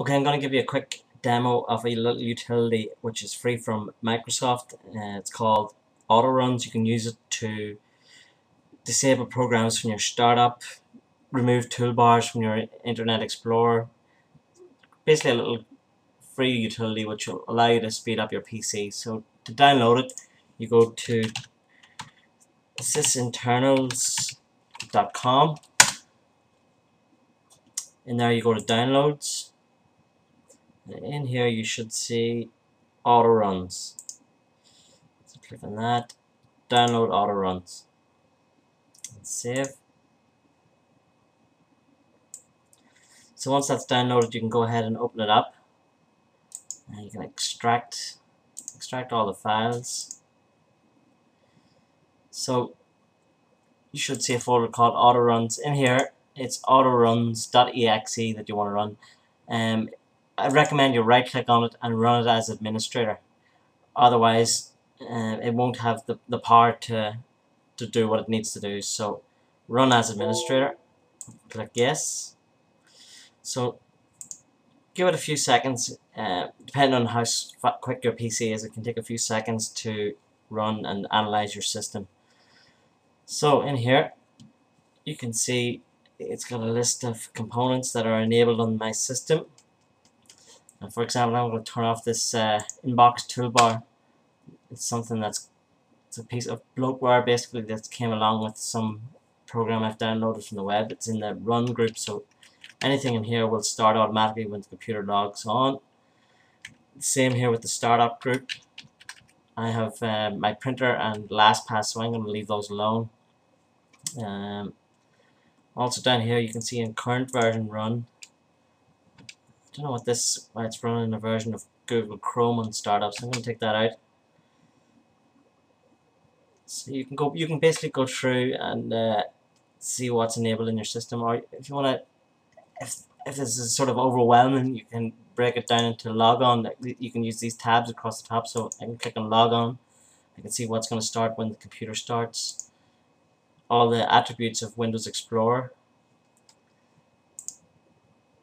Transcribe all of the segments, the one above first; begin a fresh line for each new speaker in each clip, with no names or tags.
Okay, I'm going to give you a quick demo of a little utility which is free from Microsoft. Uh, it's called Autoruns. You can use it to disable programs from your startup, remove toolbars from your Internet Explorer. Basically a little free utility which will allow you to speed up your PC. So to download it, you go to sysinternals.com and there you go to downloads in here you should see Autoruns. So click on that. Download Autoruns. And save. So once that's downloaded you can go ahead and open it up. And you can extract extract all the files. So you should see a folder called Autoruns. In here it's autoruns.exe that you want to run. Um, I recommend you right click on it and run it as administrator. Otherwise, uh, it won't have the, the power to, to do what it needs to do. So run as administrator. Click yes. So give it a few seconds. Uh, depending on how quick your PC is, it can take a few seconds to run and analyze your system. So in here, you can see it's got a list of components that are enabled on my system. And for example, I'm going to turn off this uh, inbox toolbar. It's something that's it's a piece of bloatware basically that came along with some program I've downloaded from the web. It's in the run group, so anything in here will start automatically when the computer logs on. Same here with the startup group. I have uh, my printer and LastPass, so I'm going to leave those alone. Um, also down here you can see in current version run don't know what this, why it's running a version of Google Chrome on startups. I'm going to take that out. So you can go, you can basically go through and uh, see what's enabled in your system, or if you want to, if if this is sort of overwhelming, you can break it down into log logon. You can use these tabs across the top. So I can click on logon. I can see what's going to start when the computer starts. All the attributes of Windows Explorer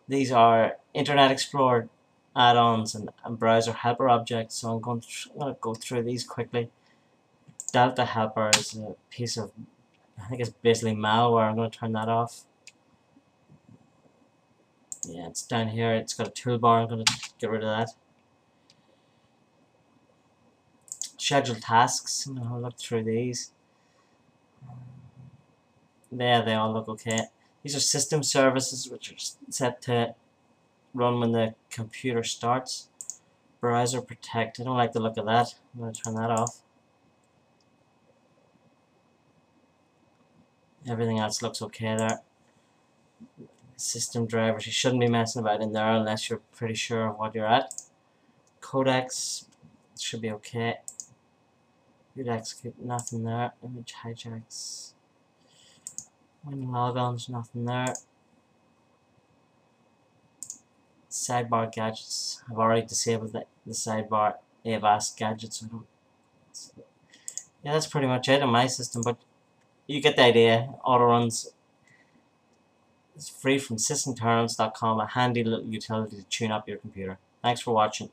these are Internet Explorer add-ons and, and, browser helper objects so I'm going, to, I'm going to go through these quickly. Delta helper is a piece of I think it's basically malware. I'm going to turn that off. Yeah it's down here. It's got a toolbar. I'm going to get rid of that. Schedule tasks. I'm going to look through these. There they all look okay these are system services which are set to run when the computer starts. Browser protect. I don't like the look of that. I'm going to turn that off. Everything else looks okay there. System drivers. You shouldn't be messing about in there unless you're pretty sure of what you're at. Codecs should be okay. Codecs, nothing there. Image hijacks. Winlogons, nothing there. Sidebar gadgets. I've already disabled the, the sidebar Avast gadgets. Yeah, that's pretty much it on my system, but you get the idea. Autoruns is free from sysinternals.com, a handy little utility to tune up your computer. Thanks for watching.